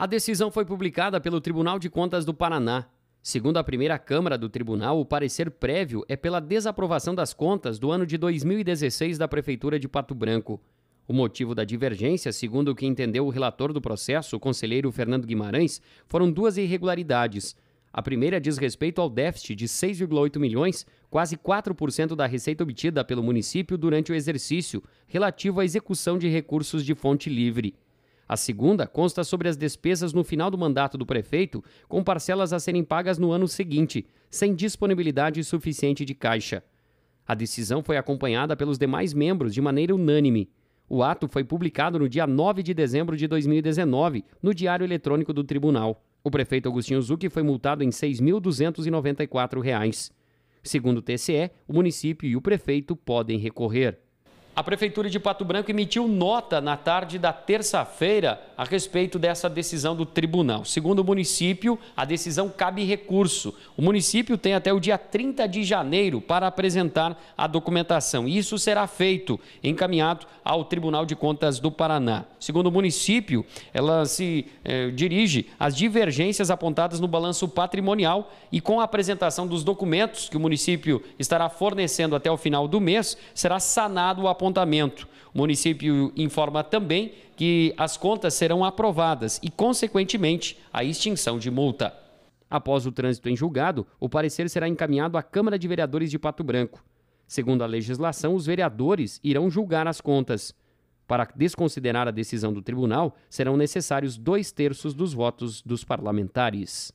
A decisão foi publicada pelo Tribunal de Contas do Paraná. Segundo a primeira Câmara do Tribunal, o parecer prévio é pela desaprovação das contas do ano de 2016 da Prefeitura de Pato Branco. O motivo da divergência, segundo o que entendeu o relator do processo, o conselheiro Fernando Guimarães, foram duas irregularidades. A primeira diz respeito ao déficit de 6,8 milhões, quase 4% da receita obtida pelo município durante o exercício, relativo à execução de recursos de fonte livre. A segunda consta sobre as despesas no final do mandato do prefeito, com parcelas a serem pagas no ano seguinte, sem disponibilidade suficiente de caixa. A decisão foi acompanhada pelos demais membros de maneira unânime. O ato foi publicado no dia 9 de dezembro de 2019, no Diário Eletrônico do Tribunal. O prefeito Agostinho Zucchi foi multado em R$ 6.294. Segundo o TCE, o município e o prefeito podem recorrer. A Prefeitura de Pato Branco emitiu nota na tarde da terça-feira a respeito dessa decisão do tribunal. Segundo o município, a decisão cabe recurso. O município tem até o dia 30 de janeiro para apresentar a documentação. Isso será feito, encaminhado ao Tribunal de Contas do Paraná. Segundo o município, ela se eh, dirige às divergências apontadas no balanço patrimonial e com a apresentação dos documentos que o município estará fornecendo até o final do mês, será sanado o apontamento. O município informa também que as contas serão aprovadas e, consequentemente, a extinção de multa. Após o trânsito em julgado, o parecer será encaminhado à Câmara de Vereadores de Pato Branco. Segundo a legislação, os vereadores irão julgar as contas. Para desconsiderar a decisão do tribunal, serão necessários dois terços dos votos dos parlamentares.